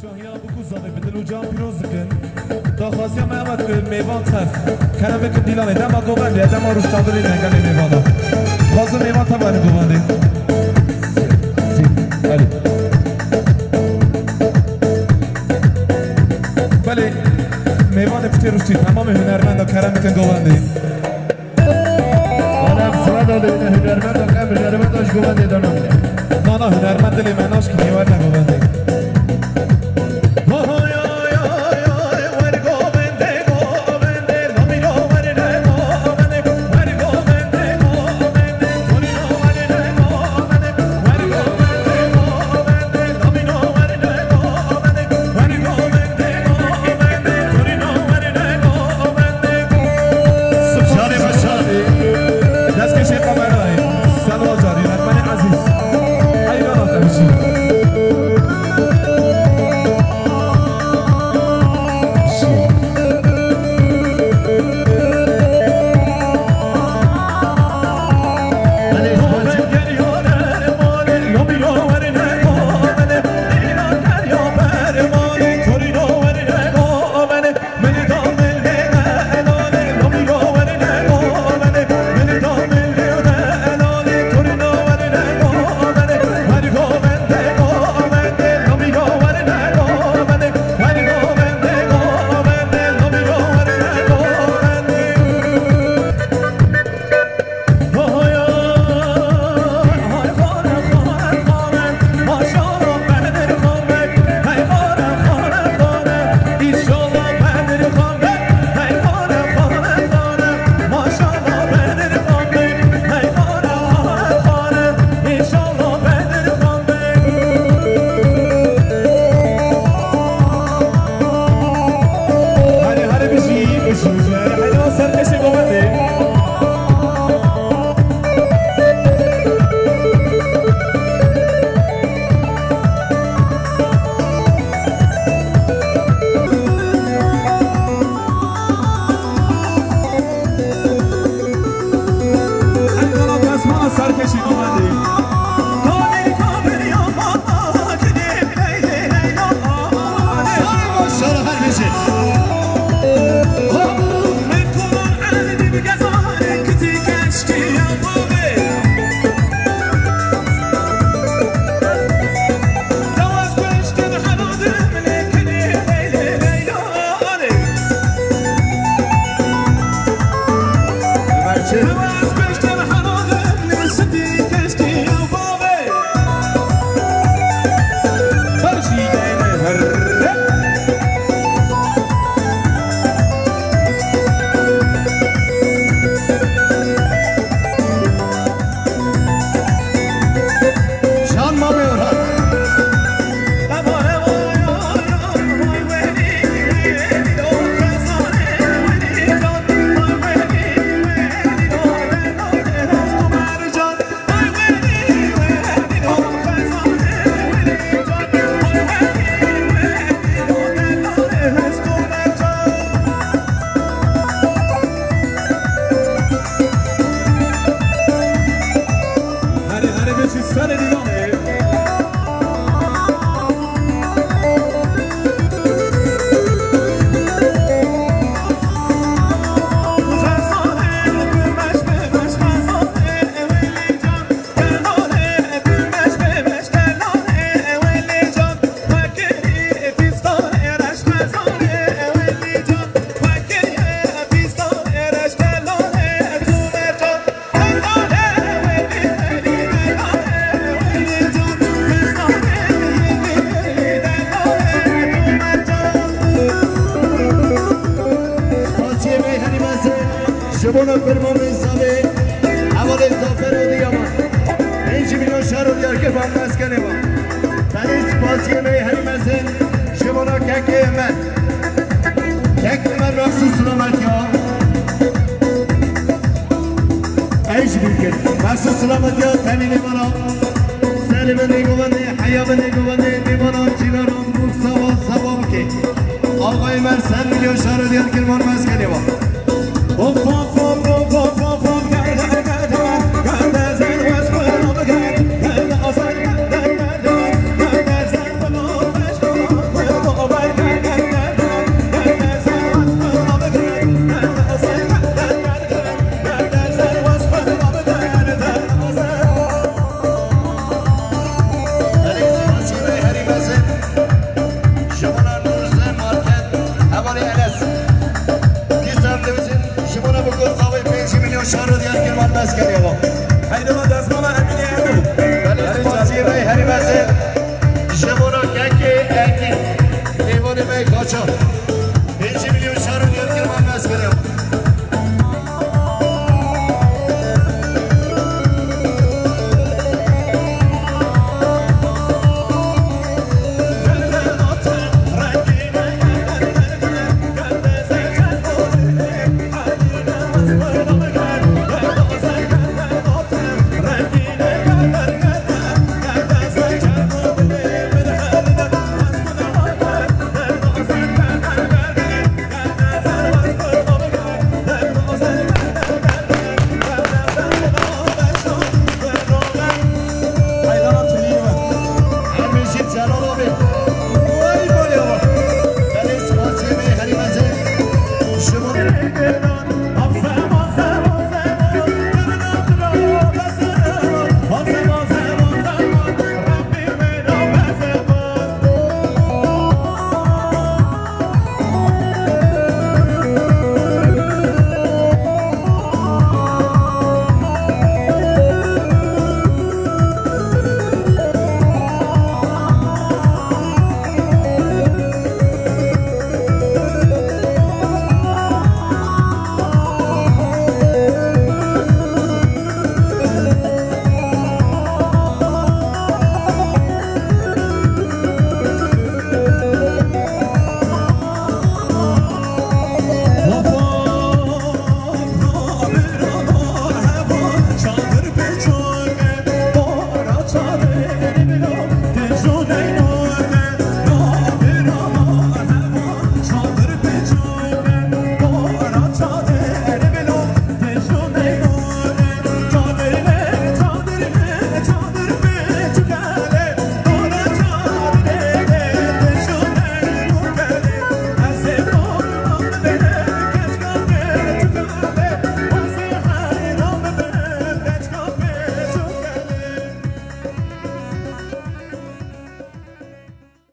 شاهی ها بکو زاده بدل و جان پیروز کن دا خواستی هم احمد که میوان تف کنم بکن دیلانه. دم گوبنده. دم روش تابلی نگل میوانا خواسته میوان تبانی گوبنده. بله. بله. میوان پتی روشتی تمام هنرمند ها کرم بکن گوبنده. آنم سواد آده هنرمند و کم هنرمند آش گوبنده دانم. نه نه هنرمند دلی مناش که میوان شبونا فرمان حسابه اول زافر و دیاما پنج میلیون شهر و دیار که فهم مسکنه با تنی سپاسی می هری مزن شبونا کک احمد کک احمد رقص سلامت یا ایش بیکن مخصوص سلامت یا تنی نیمانا سلم نیگوانده حیاب نیگوانده نیمانا چینارو مکسا و سباب که آقای شهر کرمان مسکنه با seluruh dengan kirman sekalian